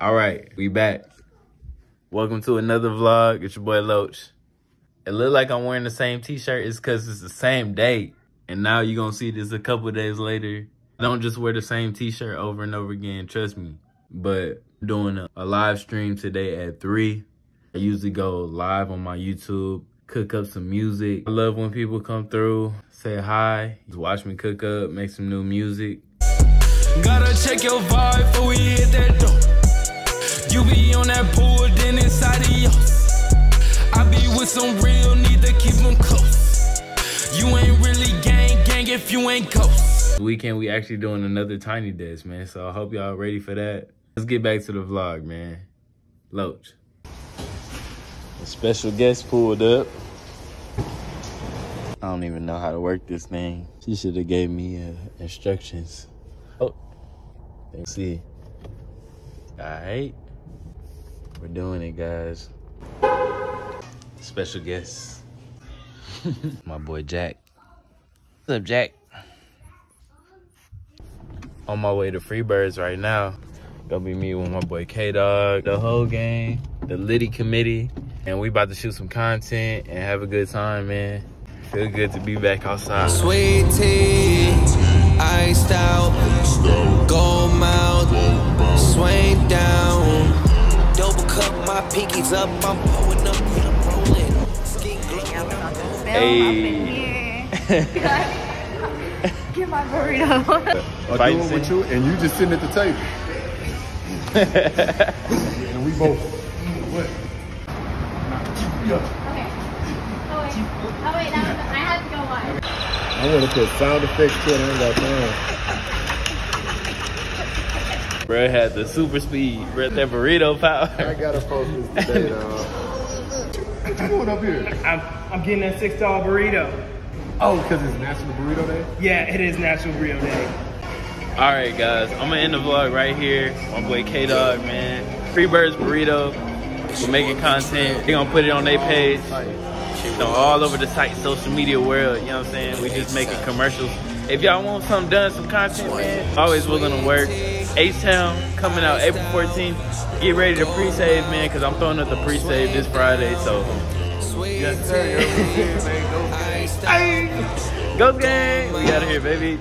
All right, we back. Welcome to another vlog. It's your boy Loach. It look like I'm wearing the same t-shirt. It's because it's the same day. And now you're going to see this a couple days later. Don't just wear the same t-shirt over and over again. Trust me. But doing a, a live stream today at 3. I usually go live on my YouTube, cook up some music. I love when people come through, say hi, watch me cook up, make some new music. Gotta check your vibe before we hit that door. You be on that pool, then inside of yours. I be with some real, need to keep them close. You ain't really gang, gang if you ain't ghost. Weekend, we actually doing another Tiny Desk, man. So I hope y'all ready for that. Let's get back to the vlog, man. Loach. A special guest pulled up. I don't even know how to work this thing. She should have gave me uh, instructions. Oh, let's see. All right, we're doing it, guys. Special guest, my boy Jack. What's up, Jack? On my way to Freebirds right now. Gonna be me with my boy K-Dog, the whole gang, the Liddy committee. And we about to shoot some content and have a good time, man. Feel good to be back outside. Sweet tea, iced out, gold mouth, swing down. Double cup, my pinkies up, I'm pulling up, I'm rolling. Skin glow. Hey. Get my burrito. are Fight doing with you, and you just sitting at the table. and we both. What? okay. Oh wait. Oh wait, that was, I had to go on. I want to put sound effects to it. I ain't got time. Bro had the super speed, bro, that burrito power. I gotta post this today, dog. What you doing up here? I'm, I'm getting that six dollar burrito. Oh, because it's National Burrito Day. Yeah, it is National Burrito Day. All right, guys, I'm gonna end the vlog right here. My boy K-Dog, man. Freebirds Burrito. We're making content. They gonna put it on their page. You know, all over the site, social media world. You know what I'm saying? We just making commercials. If y'all want something done, some content, man, always willing to work. H-Town coming out April 14th. Get ready to pre-save, man, because I'm throwing up the pre-save this Friday. So, yes, sir. Go gang. We out of here, baby.